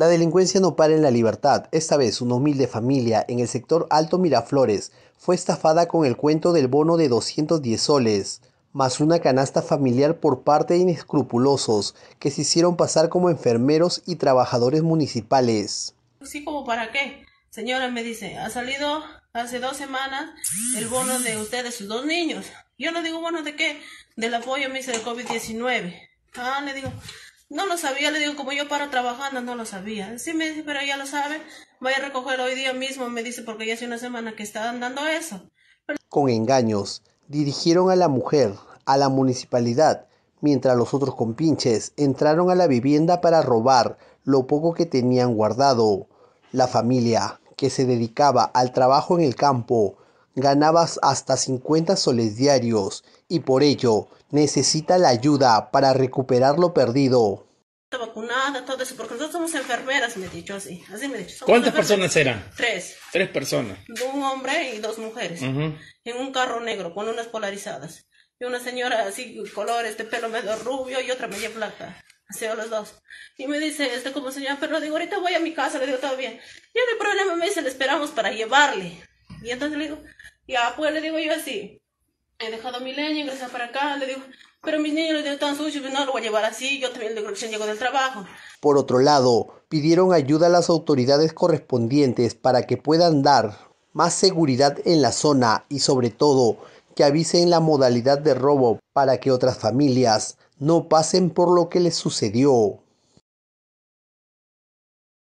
La delincuencia no para en la libertad. Esta vez una humilde familia en el sector Alto Miraflores fue estafada con el cuento del bono de 210 soles, más una canasta familiar por parte de inescrupulosos que se hicieron pasar como enfermeros y trabajadores municipales. Sí, como para qué. Señora me dice, ha salido hace dos semanas el bono de ustedes, sus dos niños. Yo no digo, bueno, ¿de qué? Del apoyo me dice de COVID-19. Ah, le digo, no lo sabía, le digo, como yo paro trabajando, no lo sabía. Sí me dice, pero ya lo sabe, vaya a recogerlo hoy día mismo, me dice, porque ya hace una semana que están dando eso. Con engaños, dirigieron a la mujer a la municipalidad, mientras los otros compinches entraron a la vivienda para robar lo poco que tenían guardado. La familia, que se dedicaba al trabajo en el campo, ganaba hasta 50 soles diarios y por ello necesita la ayuda para recuperar lo perdido. vacunada, todo eso, porque nosotros somos enfermeras, me he dicho así. así me he dicho. ¿Cuántas personas eran? Tres. Tres personas. Un hombre y dos mujeres. En un carro negro, con unas polarizadas. Y una señora así, colores de pelo medio rubio y otra media blanca. Así a los dos. Y me dice, este como señora, pero le digo, ahorita voy a mi casa, le digo, todo bien. Y hay problema, me dice, le esperamos para llevarle. Y entonces le digo, ya, pues le digo yo así, he dejado mi leña, ingresar para acá, le digo, pero mis niños le digo tan sucios, no lo voy a llevar así, yo también recién llego del trabajo. Por otro lado, pidieron ayuda a las autoridades correspondientes para que puedan dar más seguridad en la zona y sobre todo que avisen la modalidad de robo para que otras familias no pasen por lo que les sucedió.